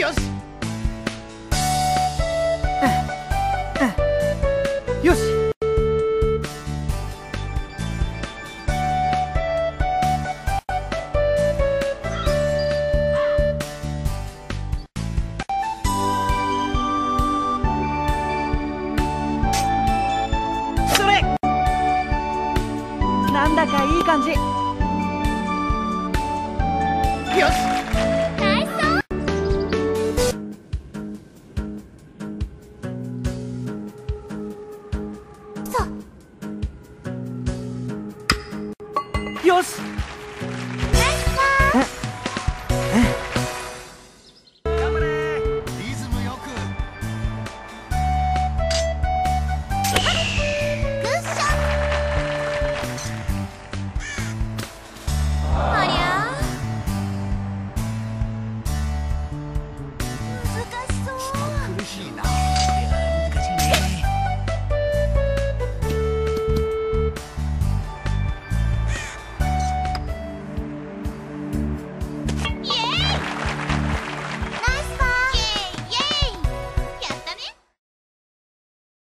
よし。よし。それ。なんだかいい感じ。よし。よし。